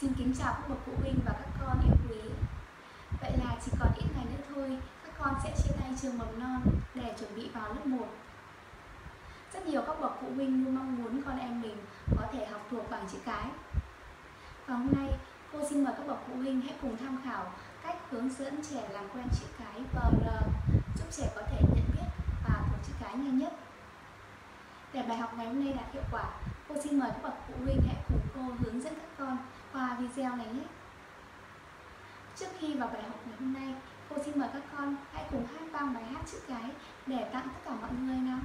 Xin kính chào các bậc phụ huynh và các con yêu quý. Vậy là chỉ còn ít ngày nữa thôi Các con sẽ chia tay trường mầm non để chuẩn bị vào lớp 1 Rất nhiều các bậc phụ huynh luôn mong muốn con em mình có thể học thuộc bảng chữ cái. Và hôm nay cô xin mời các bậc phụ huynh hãy cùng tham khảo cách hướng dẫn trẻ làm quen chữ cái VR giúp trẻ có thể nhận biết và thuộc chữ cái nhanh nhất. Để bài học ngày hôm nay đạt hiệu quả, cô xin mời các bậc phụ huynh hãy cùng cô hướng dẫn các con qua video này nhé. Trước khi vào bài học ngày hôm nay, cô xin mời các con hãy cùng hát vang bài hát chữ cái để tặng tất cả mọi người nào.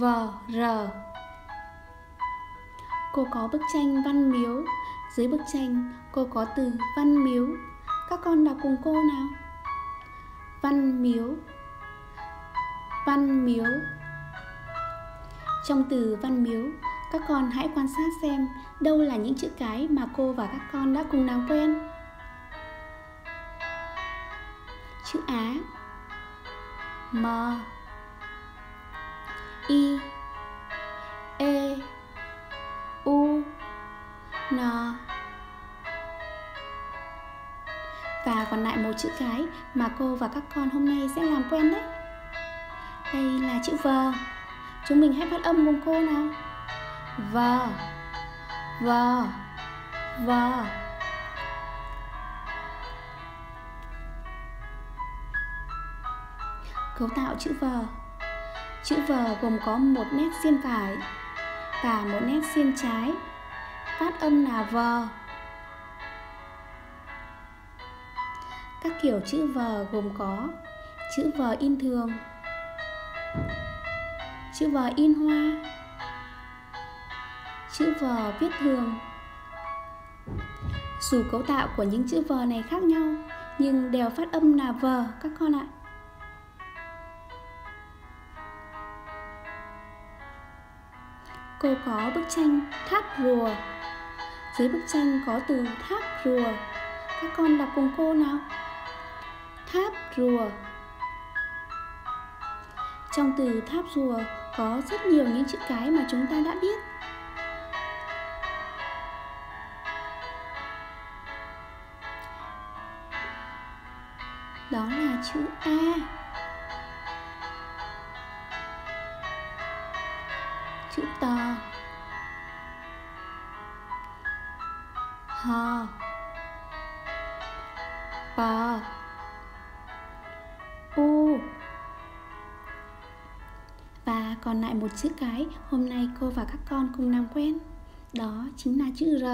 V, R. Cô có bức tranh văn miếu. Dưới bức tranh cô có từ văn miếu. Các con đọc cùng cô nào? Văn miếu. Văn miếu. Trong từ văn miếu Các con hãy quan sát xem Đâu là những chữ cái mà cô và các con đã cùng làm quen. Chữ Á. M. I E U, N. Và còn lại một chữ cái mà cô và các con hôm nay sẽ làm quen đấy. Đây là chữ V. Chúng mình hãy phát âm cùng cô nào. V V V. Cấu tạo chữ V. Chữ V gồm có một nét xiên phải và một nét xiên trái. Phát âm là V. Các kiểu chữ V gồm có chữ V in thường, chữ V in hoa, chữ V viết thường. Dù cấu tạo của những chữ V này khác nhau, nhưng đều phát âm là V các con ạ. Cô có bức tranh tháp rùa. Dưới bức tranh có từ tháp rùa. Các con đọc cùng cô nào. Tháp rùa. Trong từ tháp rùa có rất nhiều những chữ cái mà chúng ta đã biết. Đó là chữ a. chữ to. Ho pa u. Và còn lại một chữ cái, hôm nay cô và các con cùng làm quen. Đó chính là chữ r.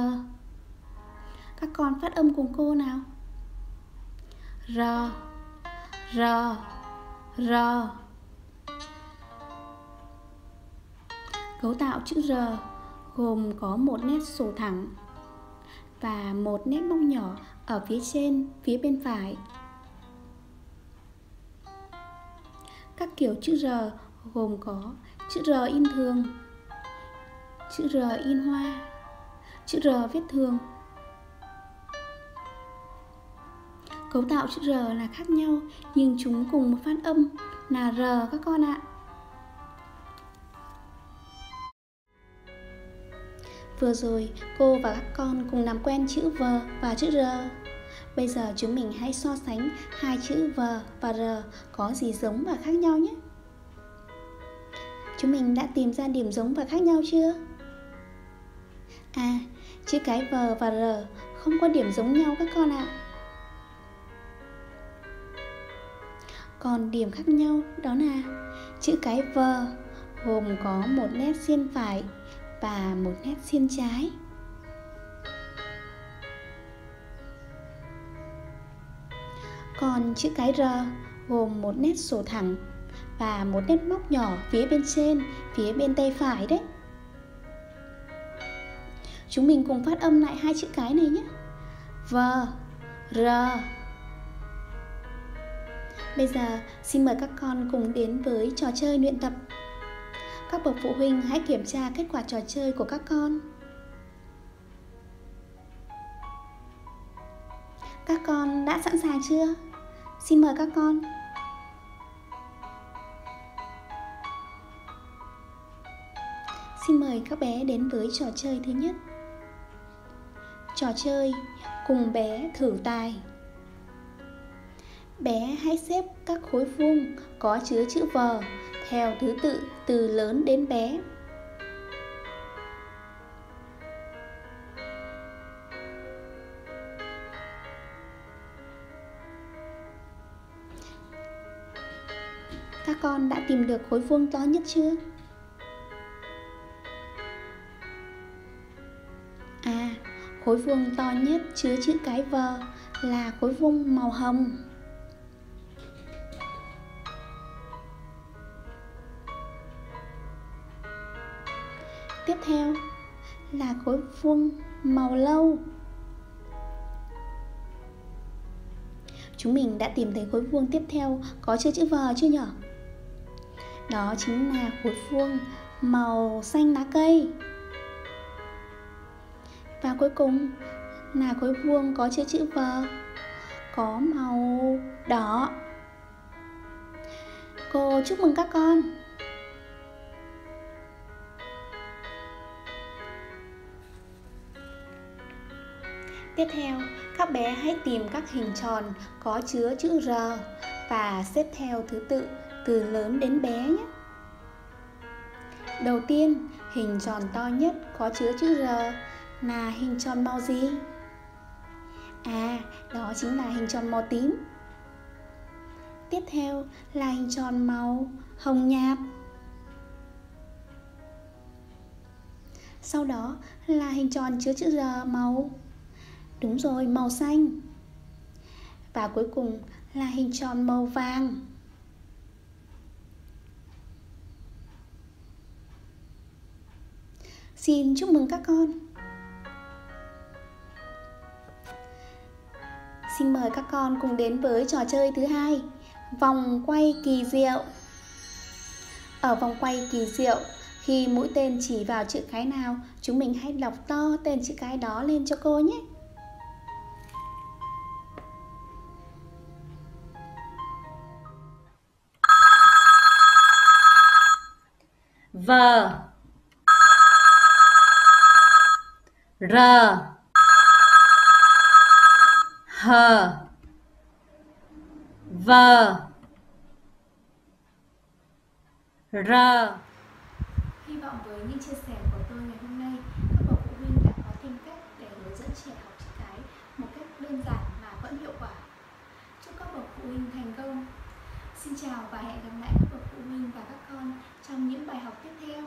Các con phát âm cùng cô nào. R r r. Cấu tạo chữ R gồm có một nét sổ thẳng và một nét bông nhỏ ở phía trên, phía bên phải. Các kiểu chữ R gồm có chữ R in thường, chữ R in hoa, chữ R viết thường. Cấu tạo chữ R là khác nhau nhưng chúng cùng một phát âm là R các con ạ. Vừa rồi, cô và các con cùng làm quen chữ V và chữ R. Bây giờ chúng mình hãy so sánh hai chữ V và R có gì giống và khác nhau nhé. Chúng mình đã tìm ra điểm giống và khác nhau chưa? À, chữ cái V và R không có điểm giống nhau các con ạ. Còn điểm khác nhau đó là chữ cái V gồm có một nét xiên phải và một nét xiên trái còn chữ cái R gồm một nét sổ thẳng và một nét móc nhỏ phía bên trên, phía bên tay phải đấy. Chúng mình cùng phát âm lại hai chữ cái này nhé. V, R. Bây giờ xin mời các con cùng đến với trò chơi luyện tập. Các bậc phụ huynh hãy kiểm tra kết quả trò chơi của các con. Các con đã sẵn sàng chưa? Xin mời các con. Xin mời các bé đến với trò chơi thứ nhất. Trò chơi cùng bé thử tài. Bé hãy xếp các khối vuông có chứa chữ V theo thứ tự từ lớn đến bé. Các con đã tìm được khối vuông to nhất chưa? À, khối vuông to nhất chứa chữ cái V là khối vuông màu hồng. Khối vuông màu lâu. Chúng mình đã tìm thấy khối vuông tiếp theo, có chơi chữ V chưa nhỉ? Đó chính là khối vuông màu xanh lá cây. Và cuối cùng là khối vuông có chữ chữ V, có màu đỏ. Cô chúc mừng các con. Tiếp theo, các bé hãy tìm các hình tròn có chứa chữ R và xếp theo thứ tự từ lớn đến bé nhé. Đầu tiên, hình tròn to nhất có chứa chữ R là hình tròn màu gì? À, đó chính là hình tròn màu tím. Tiếp theo là hình tròn màu hồng nhạt. Sau đó là hình tròn chứa chữ R màu Đúng rồi, màu xanh. Và cuối cùng là hình tròn màu vàng. Xin chúc mừng các con. Xin mời các con cùng đến với trò chơi thứ hai, vòng quay kỳ diệu. Ở vòng quay kỳ diệu, khi mũi tên chỉ vào chữ cái nào, chúng mình hãy đọc to tên chữ cái đó lên cho cô nhé. v. R. H. V. R. Hy vọng với những chia sẻ của tôi ngày hôm nay, các bậc phụ huynh đã có thêm cách để hướng dẫn trẻ học chữ cái một cách đơn giản mà vẫn hiệu quả. Chúc các bậc phụ huynh thành công. Xin chào và hẹn gặp lại. các mình và các con trong những bài học tiếp theo.